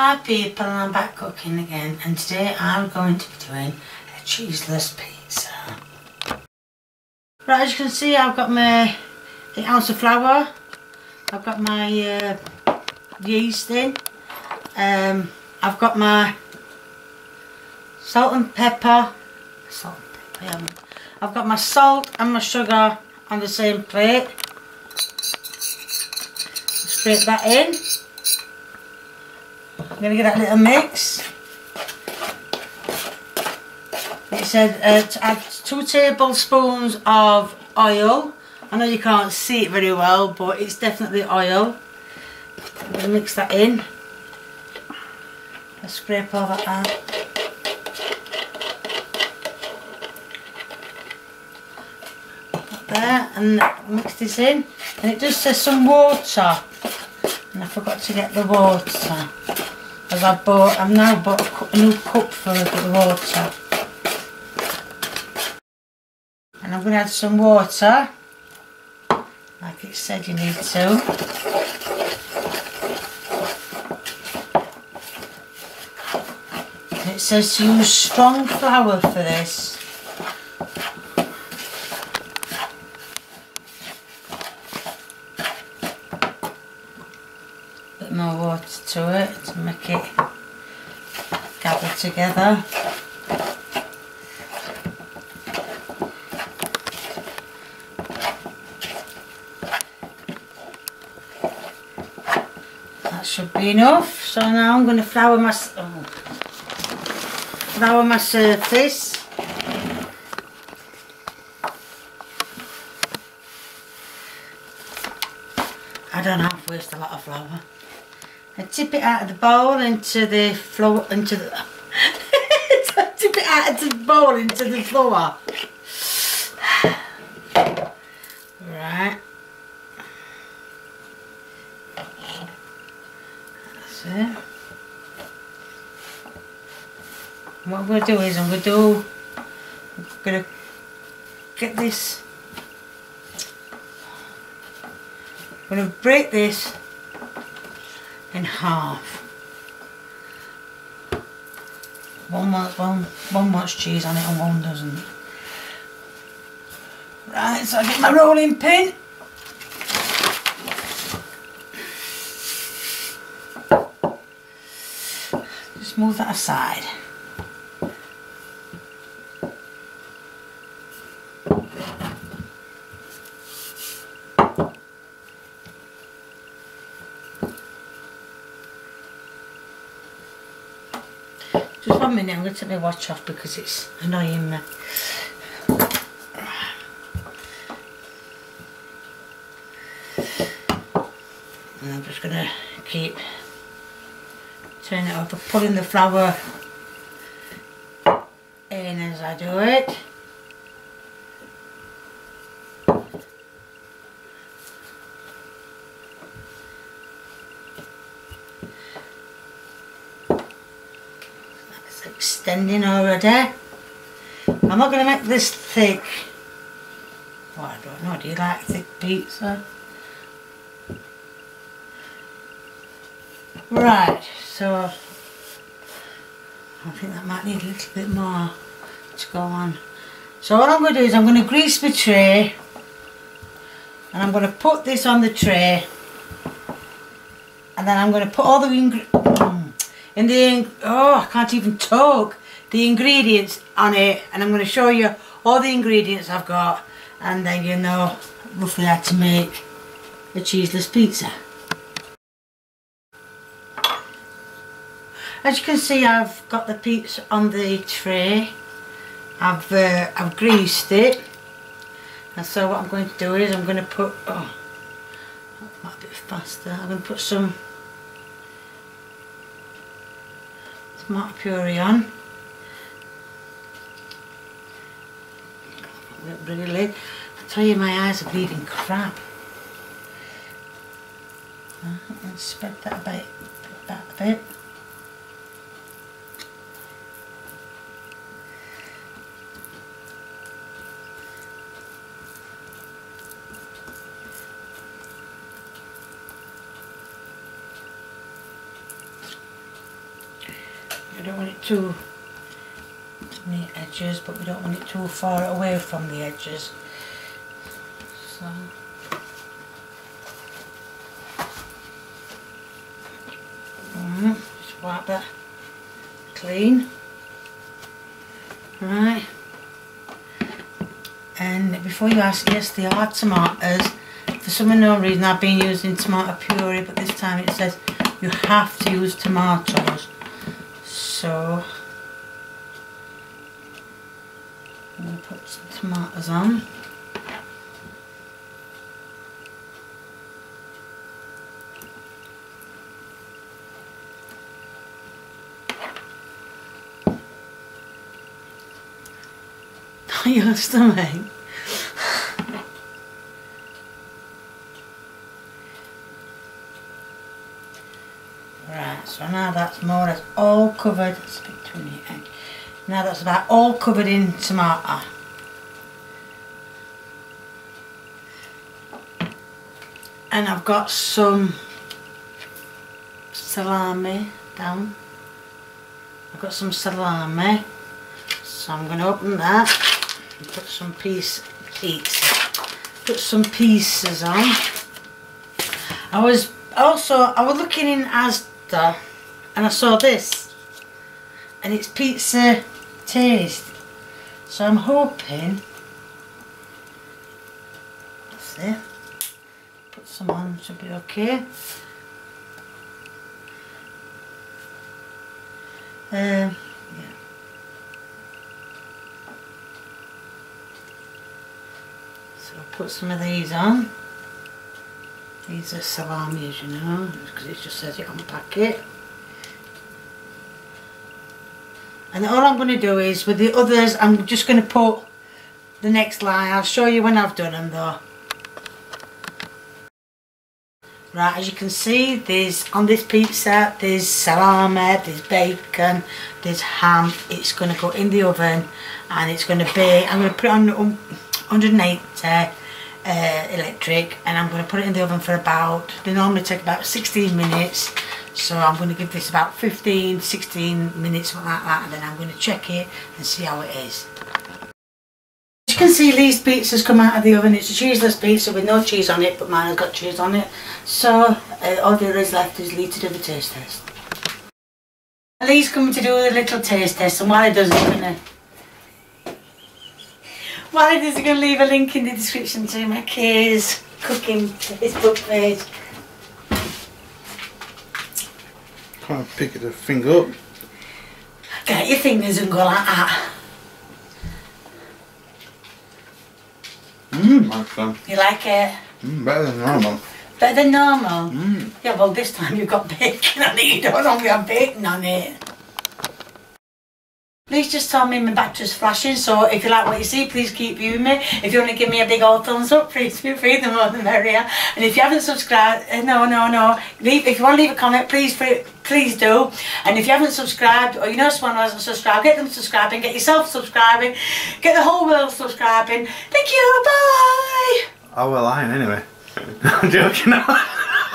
Hi people, I'm back cooking again and today I'm going to be doing a cheeseless pizza. Right, as you can see I've got my 8 ounce of flour, I've got my uh, yeast in, um, I've got my salt and pepper, salt and pepper, I've got my salt and my sugar on the same plate, scrape that in. I'm going to get that a little mix. It said uh, to add two tablespoons of oil. I know you can't see it very well, but it's definitely oil. I'm going to mix that in. I scrape all that out. There, and mix this in. And it just says some water. And I forgot to get the water. As I bought, I've now bought a new cup for the water. And I'm going to add some water, like it said you need to. And it says to use strong flour for this. bit to it to make it gather together. That should be enough. So now I'm going to flour my oh, flour my surface. I don't have to waste a lot of flour. I tip it out of the bowl into the floor, into the, tip it out of the bowl into the flour. Right. That's it. What I'm going to do is I'm going to do, I'm going to get this, I'm going to break this in half. One wants, one, one wants cheese on it and one doesn't. Right, so I get my rolling pin. Just move that aside. Just one minute, I'm going to take my watch off because it's annoying me. And I'm just going to keep turning it off, pulling the flour in as I do it. It's extending already. I'm not going to make this thick. Well, I don't know, do you like thick pizza? Right, so I think that might need a little bit more to go on. So what I'm going to do is I'm going to grease my tray and I'm going to put this on the tray and then I'm going to put all the in the oh I can't even talk the ingredients on it and I'm going to show you all the ingredients I've got and then you know roughly how to make a cheeseless pizza. As you can see I've got the pizza on the tray. I've uh, I've greased it and so what I'm going to do is I'm going to put oh a bit faster I'm going to put some tomato puree on. Really I tell you my eyes are bleeding crap. And spread that a bit, that a bit we don't want it too near edges, but we don't want it too far away from the edges. So. Mm, just wipe that clean. Right. And before you ask, yes, they are tomatoes. For some unknown reason, I've been using tomato puree, but this time it says you have to use tomatoes. So, I'm going to put some tomatoes on. Stomach. Right, so now that's more or less all covered. Now that's about all covered in tomato. And I've got some salami down. I've got some salami. So I'm going to open that and put some piece, pieces, put some pieces on. I was also, I was looking in Asda and I saw this and it's pizza taste. So I'm hoping, that's it, put some on, should be okay. Um, yeah. So I'll put some of these on. These are salami as you know, because it just says it on the packet. And all I'm going to do is, with the others, I'm just going to put the next line. I'll show you when I've done them though. Right, as you can see, there's on this pizza, there's salami, there's bacon, there's ham. It's going to go in the oven and it's going to be, I'm going to put it on 180 uh, electric and I'm going to put it in the oven for about, they normally take about 16 minutes so I'm going to give this about 15, 16 minutes like that and then I'm going to check it and see how it is. As you can see Lee's pizza's come out of the oven, it's a cheeseless pizza with no cheese on it but mine has got cheese on it so uh, all there is left is Lee to do the taste test. Lee's coming to do a little taste test and while he does he's going to while it is, I'm going to leave a link in the description to my Kay's cooking Facebook page. Can't pick the finger up. Get your fingers and go like that. Mmm, nice one. You like it? Mmm, better than normal. Better than normal? Mmm. Yeah, well this time you've got bacon on it. You don't normally have bacon on it. Please just tell me my battery's flashing, so if you like what you see, please keep viewing me. If you want to give me a big old thumbs up, please feel free, the more the merrier. And if you haven't subscribed, uh, no, no, no, leave, if you want to leave a comment, please, please do. And if you haven't subscribed, or you know someone who hasn't subscribed, get them subscribing, get yourself subscribing, get the whole world subscribing. Thank you, bye! Oh, we're lying anyway. I'm joking.